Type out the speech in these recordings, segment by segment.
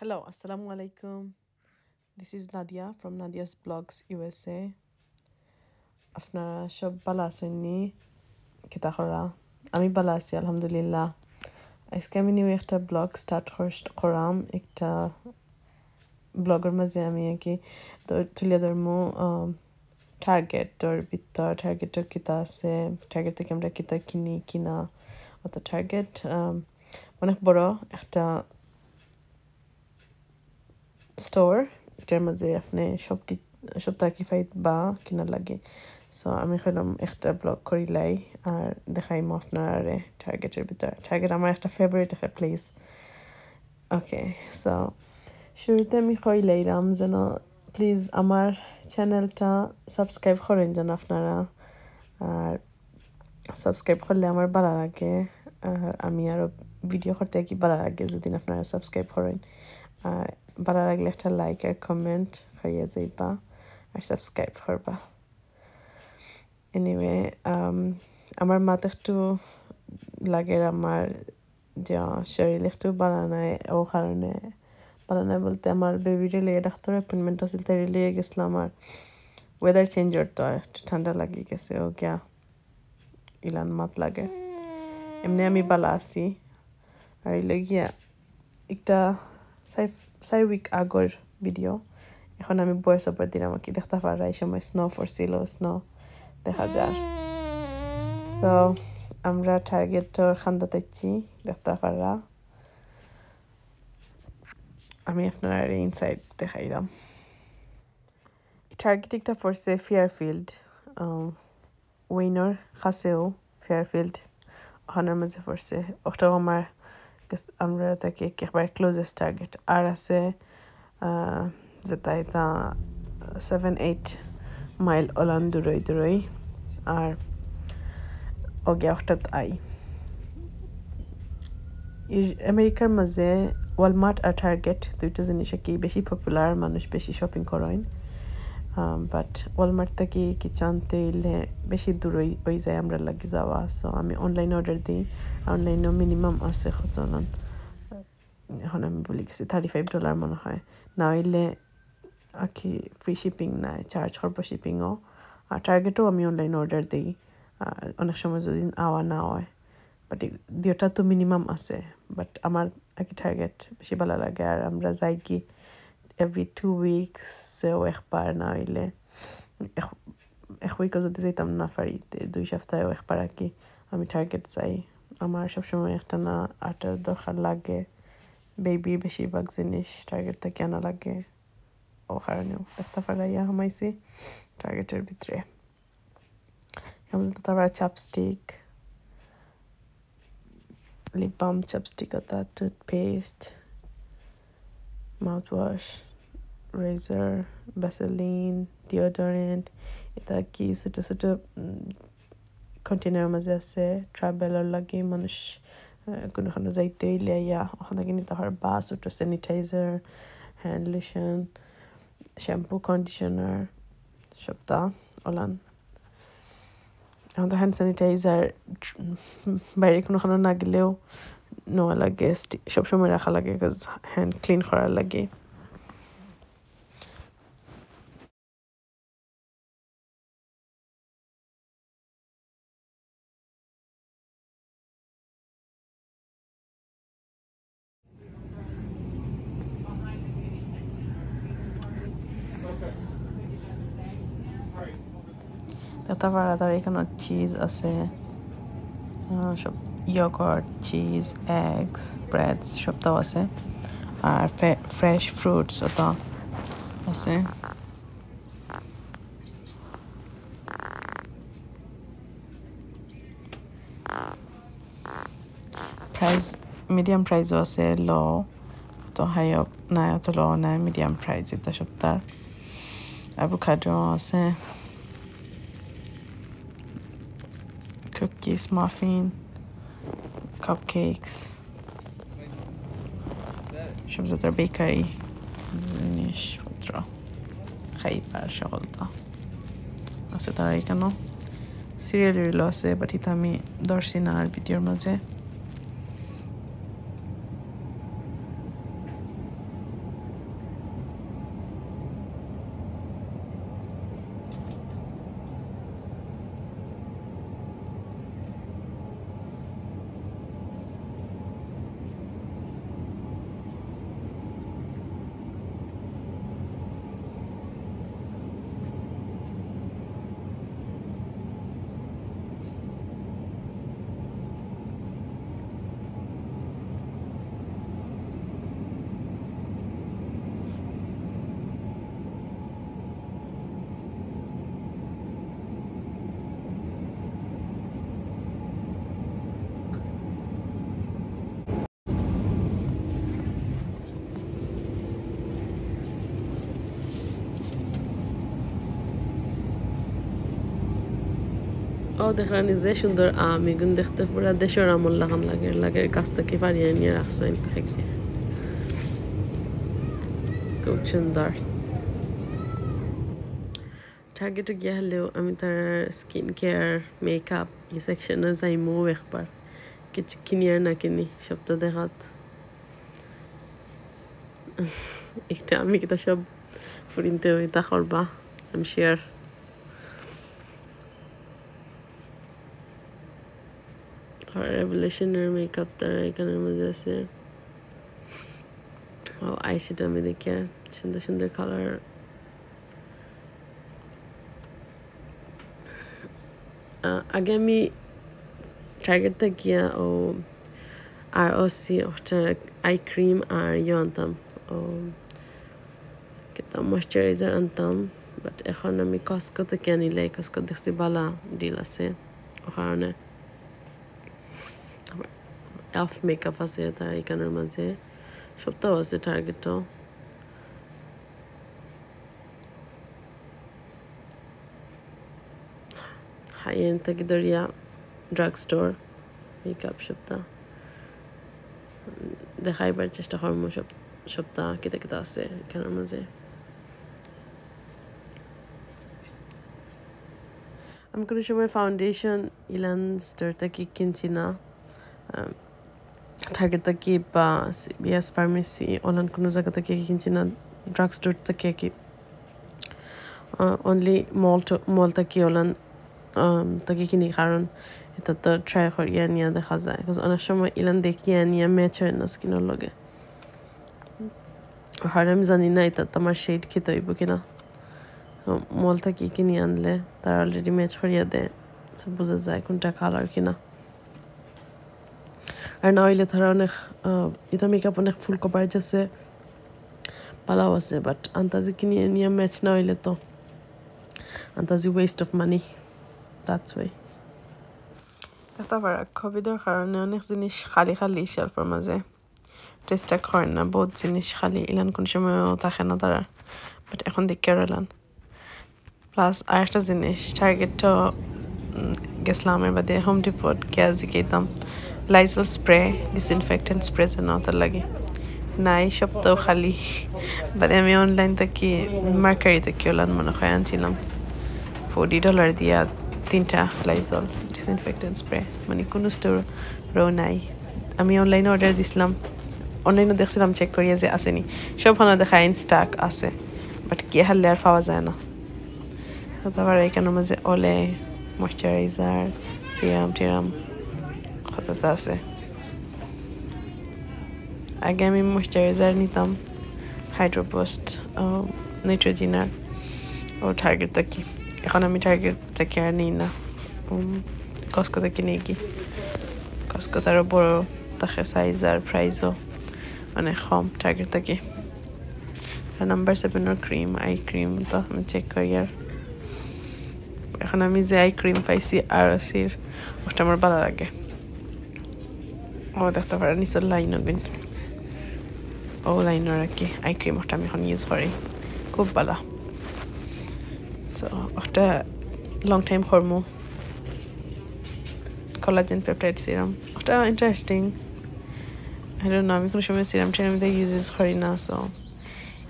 Hello, Assalamu alaikum. This is Nadia from Nadia's Blogs USA. আপনারা সব ভালো আছেন নি কিতা করা আমি ভালো আছি আলহামদুলিল্লাহ আজকে আমি নিউ একটা ব্লগ স্টার্ট করাম একটা ব্লগের মাঝে আমি কি তুলে ধরমু টার্গেটর ভিতর টার্গেটের কিতা আছে টার্গেট থেকে আমরা কিতা কিনি কিনা অত টার্গেট অনেক বড় একটা স্টোর এটার মাঝে আপনি সব সপ্তাহ কিফাইত বা কিনা লাগে সো আমি কইলাম একটা ব্লগ করিলাই আর দেখাইমো আপনার টার্গেটের ভিতরে। টার্গেট আমার একটা ফেভারিট একটা প্লেস ওকে সো শুরুতে আমি কইলাইলাম যেন প্লিজ আমার চ্যানেলটা সাবস্ক্রাইব করেন যেন আপনারা। আর সাবস্ক্রাইব করলে আমার ভালো লাগে। আর আমি আরও ভিডিও করতে কি ভালো লাগে যদি আপনারা সাবস্ক্রাইব করেন। আর ভালো লাগলে একটা লাইক আর কমেন্ট করিয়ে যাইবা আর সাবস্ক্রাইব করবা এনিওয়ে আমার মাথা একটু লাগে আমার যে শরীর একটু ভালো নাই ও কারণে ভালো নাই বলতে আমার বেবিরে লিয়ে ডাক্তার অ্যাপয়েন্টমেন্ট আছিল তাই লিয়ে গেছিলাম আর ওয়েদার চেঞ্জর তো একটু ঠান্ডা লাগিয়ে গেছে ও গিয়া ইলান মাত লাগে এমনি আমি ভালো আছি আর এলে গিয়া একটা চার উইক আগর ভিডিও এখন আমি বয়স ওপর দিলাম কি দেখতে পারা এই সময় স্নো পড়ছিল স্নো দেখা যায় সো আমরা টার্গেটর খান্দা দেখছি দেখতে পারা আমি আপনার ইনসাইড দেখাইলাম টার্গেটিংটা পড়ছে ফেয়ারফিল্ড উইনার কাছেও ফেয়ারফিল্ড ওখানের মাঝে পড়ছে ওটাও আমার আমরা তাকে একেবারে ক্লোজেস্ট টার্গেট আর আছে যেটা এটা সেভেন এইট মাইল ওলান দূরই দূরই, আর ওগে অর্থাৎ আই। আমেরিকার মাঝে ওয়ালমার্ট আর টার্গেট দুইটা জিনিস কি বেশি পপুলার মানুষ বেশি শপিং করেন। বাট ওয়ালমার্ট থেকে কিছু আনতে এলে বেশি দূর ওই যায় আমরা লাগি যাওয়া সো আমি অনলাইন অর্ডার দিই। অনলাইনেও মিনিমাম আছে কতজন? এখন আমি বলে গেছি থার্টি ফাইভ ডলার মনে হয়। না হইলে আর কি ফ্রি শিপিং নাই চার্জ করব শিপিংও আর টার্গেটও আমি অনলাইন অর্ডার দিই। অনেক সময় যদি আওয়া না হয়। বাট দুটা তো মিনিমাম আছে। বাট আমার আর কি টার্গেট বেশি ভালো লাগে। আর আমরা যাই কি এভরি টু উইকসেও একবার না হইলে এক উইকও যদি যাইতাম না পারি দুই সপ্তাহেও একবার আর কি আমি টার্গেট যাই আমার সবসময় একটা না আটা দরকার লাগে বেবির বেশিরভাগ জিনিস টার্গেট থেকে আনা লাগে ও কারণেও দেখতে পারাইয়া হামাইছি টার্গেটের ভিতরে তারপরে চাপস্টিক lip balm, chapstick at that, toothpaste, mouthwash, razor, Vaseline, deodorant, এটা কি ছোটো ছোটো কন্টেনার মাঝে আছে ট্রাভেলর লাগে মানুষ কোনোখানে যাইতে ওখানে কিনে তাহার বা ছোটো sanitizer hand lotion shampoo conditioner সবটা ওলান। আমাদের হ্যান্ড স্যানিটাইজার বাইরে কোনোখানে না গেলেও নেওয়া লাগে হ্যান্ড ক্লিন করার লাগে। তারপর তার এখানে চিজ আছে সব ইয়গার্ট চিজ এগস ব্রেডস সবটাও আছে আর ফ্রেশ ফ্রুটস ওটা আছে প্রাইস মিডিয়াম প্রাইসও আছে ল তো হাই নাই অত ল নাই মিডিয়াম প্রাইস এটা সপ্তাহ অ্যাভোকাডো আছে cookies, muffin, cupcakes. সবজাতের বেকারি জিনিসপত্র খাইবার সকলটা আছে তারা এখানে সিরিয়াল রিল আছে বাট এটা আমি দর্শি না আর ভিডিওর মাঝে ও দেখলাম নিজে সুন্দর আম এগুন দেখতে পুরা দেশের আমল লাগান লাগে লাগে গাছ থেকে। থেকে খুব সুন্দর টার্গেটে গিয়া হলেও আমি তার স্কিন কেয়ার মেকআপ এই সেকশনে যাইমো একবার। কিছু কিনি আর না কিনি, সব তো দেখাত। একটা আমি কিতা সব ফুরিনতে তা করবা? আমি শেয়ার রেভুলেশনের মেকআপ তার এখানের মধ্যে আছে আইসিটা আমি দেখি আর সুন্দর সুন্দর কালার আগে আমি টার্গেট থাকিয়া ও R O C eye cream আর ইয়ে আনতাম ও ময়শ্চারাইজার আনতাম বাট এখন আমি কস্কো থেকে আনিলে কস্কো দেখছি বালা ডিল আছে ও এলফ মেকআপ আছে, তার এখানের মাঝে। সপ্তাহ আছে টার্গেটও হাই এন্ড থেকে ধরিয়া ড্রাগ স্টোর মেকআপ সপ্তাহ। দেখাইবার চেষ্টা করব সপ্তাহ কেটে কেটে আছে এখানের মাঝে। আমি কোনো সময় ফাউন্ডেশন ইলান স্টোর থেকে কিনছি না। টার্গেট থেকে বা বিএস ফার্মেসি অনলাইন কোনো জায়গা থেকে কিনছি না ড্রাগ স্টোর থেকে কি অনলি মল মল থেকে অনলাইন তাকে কিনি, কারণ এটা তো ট্রাই করিয়া নিয়ে দেখা যায়। অনেক সময় ইলান দেখিয়া নিয়ে ম্যাচ হয় না স্কিনের লগে। আর আমি জানি না এটা আমার শেড খেতে হইব কিনা। মল থেকে কিনে আনলে তার অলরেডি ম্যাচ করিয়া দেয়। বোঝা যায় কোনটা কালার কিনা। আর না হইলে তারা অনেক এটা মেকআপ অনেক ফুল কভারেজ আছে, পালাও আছে বাট আন্তাজি কিনে নিয়ে ম্যাচ না হইলে তো, আন্তাজি waste of money that's way এটা পারা কোভিডের কারণে অনেক জিনিস খালি খালি শেলফের মাঝে টেস্টটা করে না, বহুত জিনিস খালি, ইলান কোন সময়ও থাকে না তারা বাট এখন দেখে রইলান প্লাস আরেকটা জিনিস টার্গেটটা গেছিলাম বাদে হোম ডিপোট গ্যাস দিকেইতাম লাইজল স্প্রে ডিসইনফেক্টেন্ট স্প্রে যেন তার লাগে নাই সপ্তাহ খালি বাদে আমি অনলাইন থেকে মার্কারি থেকে ওলান মনে হয় আনছিলাম ফোর্টি ডলার দিয়া তিনটা লাইজল ডিসইনফেক্টেন্ট স্প্রে মানে কোনো স্টোরও নাই আমি অনলাইনে অর্ডার দিছিলাম অনলাইনে দেখছিলাম চেক করিয়া যে আসেনি সবখানে দেখা ইন ইনস্টাক আছে বাট কি হারলে আর পাওয়া যায় না তারপর এখানের মাঝে অলে ময়শ্চারাইজার সিরাম টিরাম কতটা আছে আগে আমি ময়শ্চারাইজার নিতাম হাইড্রোপোস্ট নাইট্রোজিনার ও টার্গেট থাকি এখন আমি টার্গেট থেকে আর নিই না কস্কো থেকে নিই কি কস্কো তারও বড় থাকে সাইজ আর প্রাইসও অনেক কম টার্গেট থেকে নাম্বার সেভেনের ক্রিম আই ক্রিম তো আমি চেক করি আর এখন আমি যে আই ক্রিম পাইছি আর সির ওটা আমার ভালো লাগে পারে নিচের লাইন গুণ ও লাইনের আর কি আই ক্রিম ওটা আমি এখন ইউজ করি খুব ভালো সো ওটা লং টাইম করমু collagen peptide serum. ওটা ইন্টারেস্টিং I don't know আমি কোনো সময় সিরাম টিরাম ইউজ করি না সো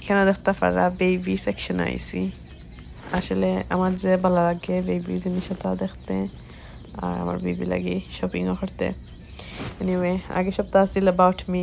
এখানে দেখতে পারা বেবি সেকশন আইসি আসলে আমার যে ভালো লাগে বেবি জিনিসটা দেখতে আর আমার বেবি লাগে শপিংও করতে আগে সপ্তাহ আছিল অ্যাবাউট মি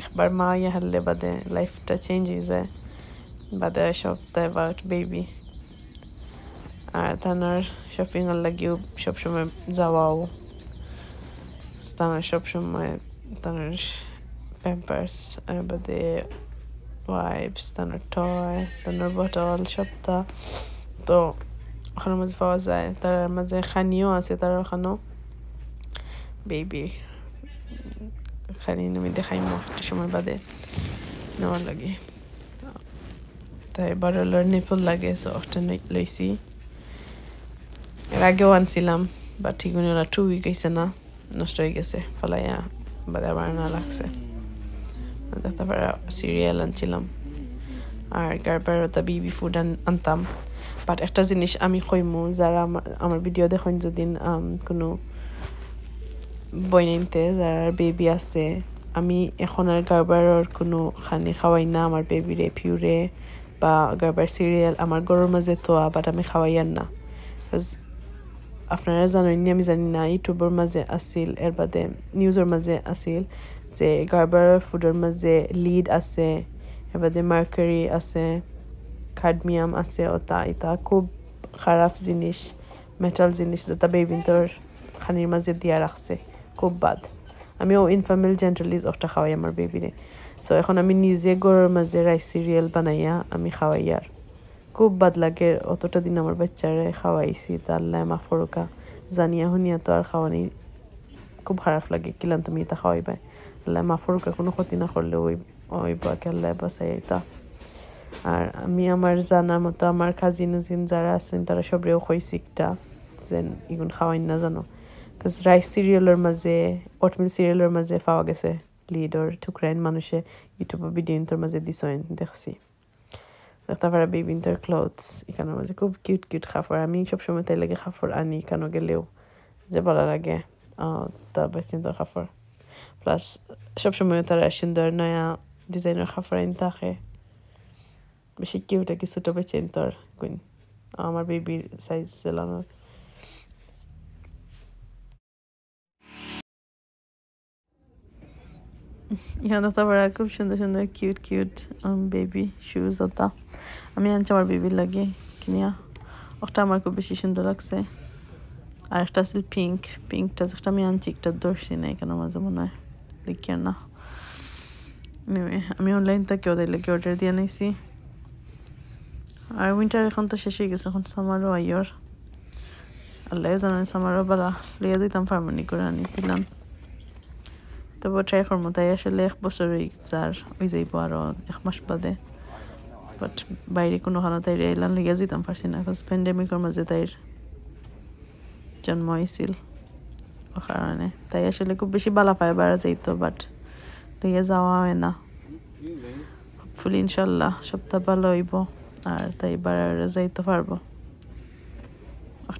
একবার মা ইয়ে হারলে বাদে লাইফটা চেঞ্জ হয়ে যায়। বাদে সপ্তাহ অ্যাবাউট বেবি আর তানার শপিংয়ের লাগিও সবসময় যাওয়াও। তানার সবসময় তানার প্যাম্পার্স বাদে ওয়াইপস তানার টয় তানার বটল সপ্তাহ। তো ওখানের মাঝে পাওয়া যায়। তার মাঝে খানিও আছে তার ওখানেও। বেবি। খানি আমি দেখাইমো একটা সময় বাদে নেওয়ার লাগে। তাই বারোলার নিপল লাগে সো ওটা লইছি এর আগেও আনছিলাম বা ঠিক ওরা টু উইক হয়েছে না, নষ্ট হয়ে গেছে, ফলাইয়া বাদে আবার না লাগছে। তারপরে সিরিয়াল আনছিলাম। আর গারবার ওটা বিবি ফুড আনতাম। বাট একটা জিনিস আমি কইমু যারা আমার ভিডিও দেখুন যদি কোনো বইনিনতে যাৰা বেবি আছে। আমি এখন আৰ গাৰবাৰৰ কোনো খানি খাওয়াই না আমার বেবিরে ফিউরে বা গারবার সিরিয়াল আমার গরুর মাঝে তোয়া বাট আমি খাওয়াই আর না। আপনারা জানেন আমি জানি না ইউটিউবের মাঝে আছিল এর বাদে নিউজের মাঝে আছিল যে গারবার ফুডের মাঝে লিড আছে এর বাদে মার্কারি আছে কাডমিয়াম আছে ওটা এটা খুব খারাপ জিনিস মেটাল জিনিস যেটা বেবিন্তর খানির মাঝে দিয়া রাখছে খুব বাদ আমিও ইনফামেল জেন্টালিজ একটা খাওয়াই আমার বেবিরে সো এখন আমি নিজে গড়ের মাঝে রাইস সিরিয়াল বানাইয়া আমি খাওয়াই আর খুব বাদ লাগে, অতটা দিন আমার বাচ্চারে খাওয়াইছি তা আল্লাহ মাফরকা জানিয়া শুনিয়া তো আর খাওয়ানি খুব খারাপ লাগে, কিলান তুমি এটা খাওয়াইবাই আল্লাহ মাফরকা কোনো ক্ষতি না করলে ওই ওই বাকে আল্লাহ বাসাই এটা। আর আমি আমার জানার মতো আমার উজিন যারা আছেন তারা সবরেও কইছি যেন ইগুন খাওয়াই না জানো রাইস সিরিয়ালের মাঝে ওটমিল সিরিয়ালের মাঝে পাওয়া গেছে লিডর টুকরাইন মানুষে ইউটিউবের ভিডিওর মাঝে দিছেন দেখছি তারপরে বেবিনটার ক্লথস এখানের মাঝে খুব কিউট কিউট কাপড় আমি সবসময় তাই লাগে কাপড় আনি কেন গেলেও যে ভালো লাগে তা বেচিন্তর কাপড় প্লাস সবসময় তারা সুন্দর নয়া ডিজাইনের কাপড় আনি থাকে বেশি কিউট কি ছোটো বেচিন্তর কুইন আমার বেবির সাইজ চালানোর এখানে তারপরে খুব সুন্দর সুন্দর কিউট কিউট বেবি শুজ ওটা আমি আনছি আমার বেবির লাগে কিনিয়া ওটা আমার খুব বেশি সুন্দর লাগছে আর একটা আছে পিঙ্ক পিঙ্কটা যেটা আমি আনছি একটা দর্শি নাই কেন মাঝে মনে হয় দেখি না আমি অনলাইন থেকে ওদের লাগে অর্ডার দিয়ে নিয়েছি আর উইন্টার এখন তো শেষ হয়ে গেছে এখন সামারও আইয়র আল্লাহ জানেন সামারও বেলা লিয়ে দিতাম ফার্মানি করে আনি দিলাম তবে ট্রাই করব, তাই আসলে এক বছর যার ওই যাইব আরও এক মাস বাদে। বাট বাইরে কোনো খানা তাই এলান লিগে যেতাম পারছি না। বিকজ প্যান্ডেমিকের মাঝে তাইর জন্ম হয়েছিল ও কারণে। তাই আসলে খুব বেশি বালা পায় বাড়া যাইতো বাট লিগে যাওয়া হয় না। ফুল ইনশাল্লাহ সপ্তাহ ভালো হইব আর তাই বাড়ারে যাইতে পারব।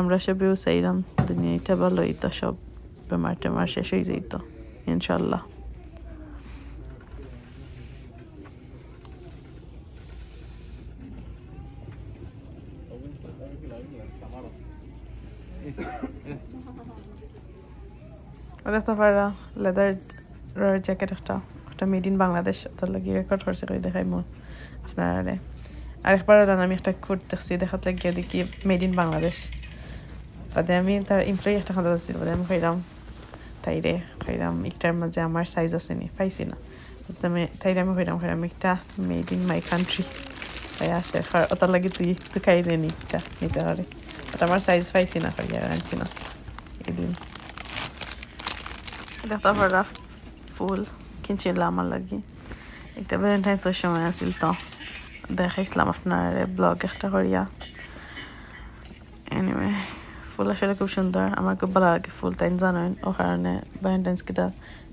আমরা সবেও চাইলাম, দুনিয়াটা ভালো হইতো, সব বেমার টেমার শেষ হয়ে যাইতো। ইনশাল্লাহ দেখতে পারা লেদার জ্যাকেট একটা একটা মেড ইন বাংলাদেশ, তার লাগে রেকর্ড করছে করে দেখাই মো আপনারা আরেকবার আমি একটা কোট দেখছি, দেখাত লাগিয়ে দেখি মেড ইন বাংলাদেশ। বাদে আমি তার এমপ্লয়ি একটা খাতা আছিল বাদে আমি কইলাম তাইরে খাইলাম একটার মাঝে আমার সাইজ আছে নি, পাইছি না। তাইরে আমি কইলাম খাইলাম একটা মেড ইন মাই কান্ট্রি তাই আসে ওটার লাগে তুই তুই খাইলে নি একটা, নিতে পারে। বাট আমার সাইজ পাইছি না খাই আর আনছি না। এদিন। দেখতে পারা ফুল কিনছিলাম আমার লাগে। একটা ভ্যালেন্টাইন্সের সময় আছিল তো। দেখাইছিলাম আপনার ব্লগ একটা করিয়া। এনিওয়ে ফুল আসলে খুব সুন্দর। আমার খুব ভালো লাগে ফুল, তাই জানেন, ও কারণে ভ্যালেন্টাইন্স কিতা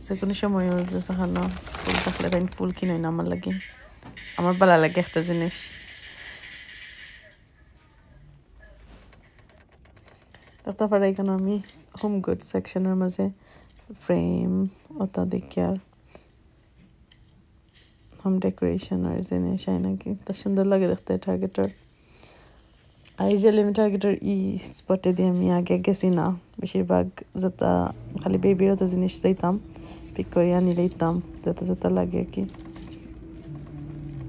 যে কোনো সময় যে সেখানে ফুল থাকলে তাই ফুল কিনোই না আমার লাগে। আমার ভালো লাগে একটা জিনিস। তারপরে এখানে আমি হোম গুড সেকশনের মাঝে ফ্রেম ওটা দেখি আর হোম ডেকোরেশন আর জিনিস হয় নাকি? তা সুন্দর লাগে দেখতে টার্গেটের আমি টার্গেটের ই স্পটে দিয়ে আমি আগে গেছি না বেশিরভাগ যেটা খালি বেবির ওটা জিনিস যাইতাম পিক করে আনি লইতাম যাতে যেটা লাগে কি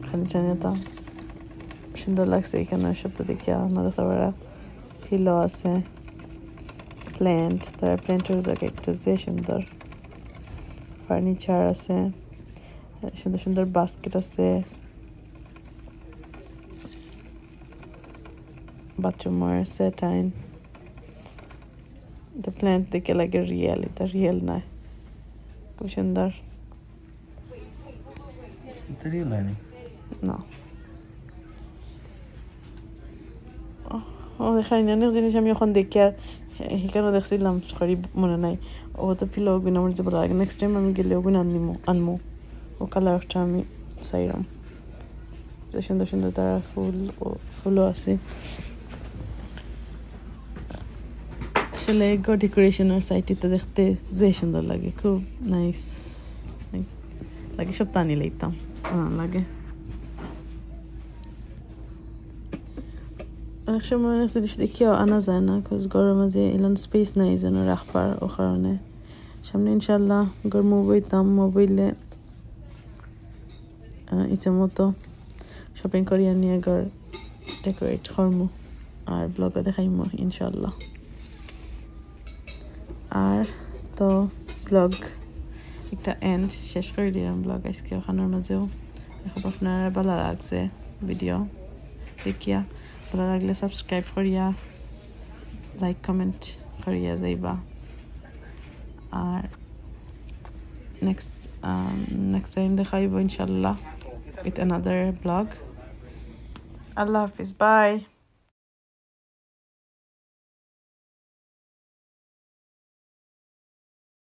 খালি টানি সুন্দর লাগছে এখানে সবটা দেখিয়া আমাদের তারপরে ফিলো আছে প্ল্যান্ট তারা প্ল্যান্টের জায়গায় একটা যে সুন্দর ফার্নিচার আছে সুন্দর সুন্দর বাস্কেট আছে বাথরুমের সেটাইন the plant দেখে লাগে রিয়েল এটা রিয়েল না খুব সুন্দর এটা রিয়েল হয়নি না ও দেখাই না অনেক জিনিস আমি এখন দেখি আর সেখানে দেখছিলাম সরি মনে নাই ও তো পিলো ওগুন আমার যে বলা নেক্সট টাইম আমি গেলে ওগুন আনলিমো আনমো ও কালারটা আমি চাইলাম সুন্দর সুন্দর তারা ফুল ও ফুলও আছে আসলে গো ডেকোরেশনের সাইটটিতে দেখতে যে সুন্দর লাগে, খুব নাইস লাগে সব টানি লইতাম লাগে। অনেক সময় অনেক জিনিস দেখিও আনা যায় না বিকজ ঘরের মাঝে এলান স্পেস নাই যেন রাখবার ও কারণে। সামনে ইনশাল্লাহ ঘর মোবাইতাম মোবাইলে ইচ্ছে মতো শপিং করিয়া নিয়ে ঘর ডেকোরেট করমু আর ব্লগও দেখাইমু ইনশাল্লাহ আর তো ব্লগ একটা এন্ড শেষ করে দিলাম ব্লগ আজকে ওখানের মাঝেও এখন আপনার ভালো লাগছে ভিডিও দেখিয়া, ভালো লাগলে সাবস্ক্রাইব করিয়া লাইক কমেন্ট করিয়া যাইবা আর নেক্সট নেক্সট টাইম দেখাইব ইনশাল্লাহ with another blog. Allah Hafiz. Bye.